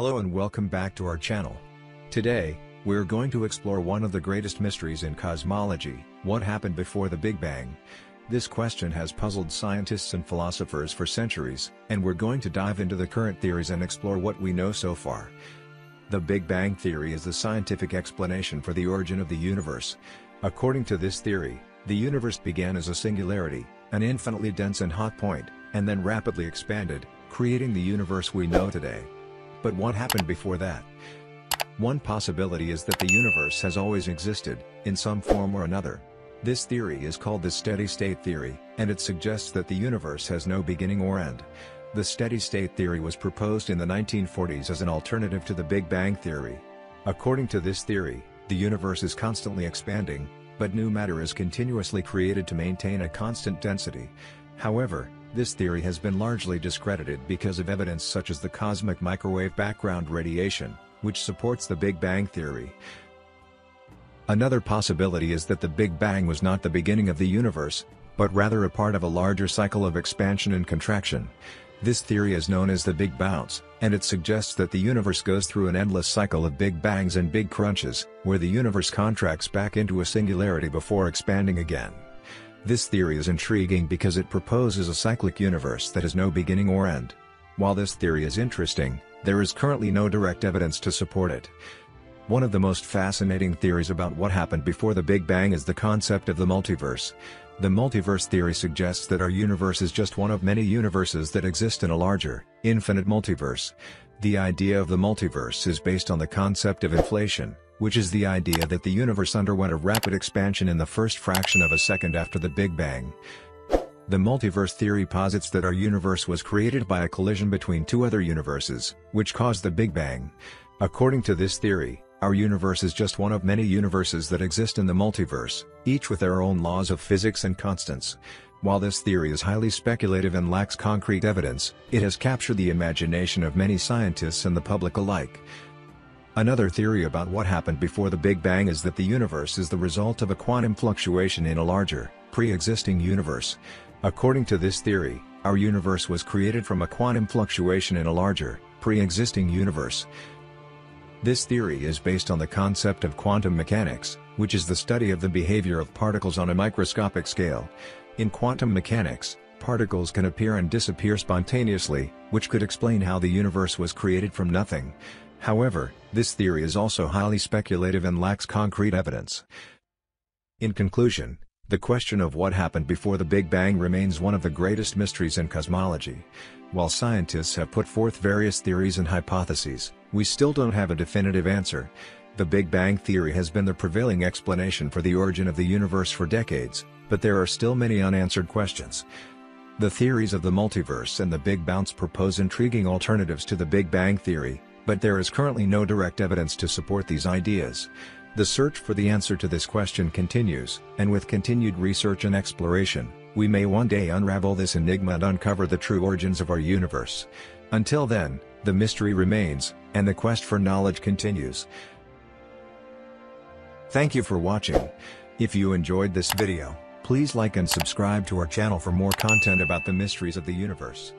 Hello and welcome back to our channel. Today, we're going to explore one of the greatest mysteries in cosmology, what happened before the Big Bang. This question has puzzled scientists and philosophers for centuries, and we're going to dive into the current theories and explore what we know so far. The Big Bang Theory is the scientific explanation for the origin of the universe. According to this theory, the universe began as a singularity, an infinitely dense and hot point, and then rapidly expanded, creating the universe we know today. But what happened before that? One possibility is that the universe has always existed, in some form or another. This theory is called the steady-state theory, and it suggests that the universe has no beginning or end. The steady-state theory was proposed in the 1940s as an alternative to the Big Bang theory. According to this theory, the universe is constantly expanding, but new matter is continuously created to maintain a constant density. However, this theory has been largely discredited because of evidence such as the cosmic microwave background radiation, which supports the Big Bang theory. Another possibility is that the Big Bang was not the beginning of the universe, but rather a part of a larger cycle of expansion and contraction. This theory is known as the Big Bounce, and it suggests that the universe goes through an endless cycle of big bangs and big crunches, where the universe contracts back into a singularity before expanding again. This theory is intriguing because it proposes a cyclic universe that has no beginning or end. While this theory is interesting, there is currently no direct evidence to support it. One of the most fascinating theories about what happened before the Big Bang is the concept of the multiverse. The multiverse theory suggests that our universe is just one of many universes that exist in a larger, infinite multiverse. The idea of the multiverse is based on the concept of inflation, which is the idea that the universe underwent a rapid expansion in the first fraction of a second after the Big Bang. The multiverse theory posits that our universe was created by a collision between two other universes, which caused the Big Bang. According to this theory, our universe is just one of many universes that exist in the multiverse, each with their own laws of physics and constants. While this theory is highly speculative and lacks concrete evidence, it has captured the imagination of many scientists and the public alike. Another theory about what happened before the Big Bang is that the universe is the result of a quantum fluctuation in a larger, pre-existing universe. According to this theory, our universe was created from a quantum fluctuation in a larger, pre-existing universe. This theory is based on the concept of quantum mechanics, which is the study of the behavior of particles on a microscopic scale. In quantum mechanics, particles can appear and disappear spontaneously, which could explain how the universe was created from nothing. However, this theory is also highly speculative and lacks concrete evidence. In conclusion, the question of what happened before the Big Bang remains one of the greatest mysteries in cosmology. While scientists have put forth various theories and hypotheses, we still don't have a definitive answer. The Big Bang theory has been the prevailing explanation for the origin of the universe for decades, but there are still many unanswered questions. The theories of the multiverse and the Big Bounce propose intriguing alternatives to the Big Bang theory, but there is currently no direct evidence to support these ideas. The search for the answer to this question continues, and with continued research and exploration, we may one day unravel this enigma and uncover the true origins of our universe. Until then, the mystery remains, and the quest for knowledge continues. Thank you for watching. If you enjoyed this video, please like and subscribe to our channel for more content about the mysteries of the universe.